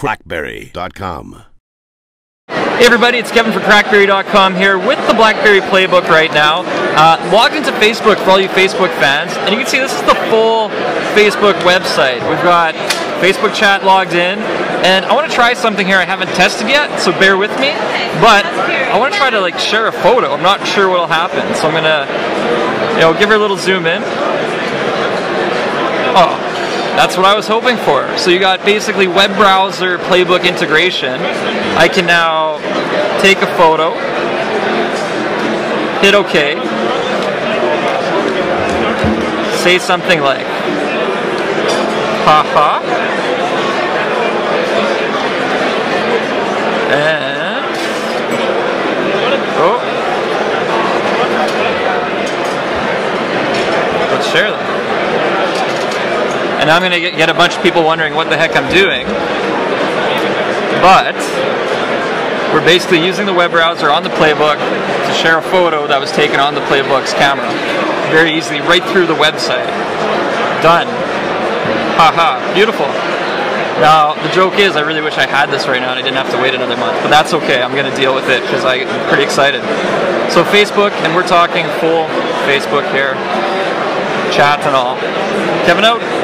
crackberry.com. Hey everybody, it's Kevin for Crackberry.com here with the BlackBerry Playbook right now. Uh, logged into Facebook for all you Facebook fans, and you can see this is the full Facebook website. We've got Facebook chat logged in, and I want to try something here I haven't tested yet, so bear with me. But I want to try to like share a photo. I'm not sure what'll happen, so I'm gonna, you know, give her a little zoom in. Oh, that's what I was hoping for. So you got basically web browser playbook integration. I can now take a photo, hit OK, say something like, haha, and, oh, let's share them. And I'm going to get a bunch of people wondering what the heck I'm doing. But we're basically using the web browser on the playbook to share a photo that was taken on the playbook's camera. Very easily, right through the website. Done. Haha, beautiful. Now, the joke is, I really wish I had this right now and I didn't have to wait another month. But that's okay, I'm going to deal with it because I'm pretty excited. So Facebook, and we're talking full Facebook here. Chat and all. Kevin out.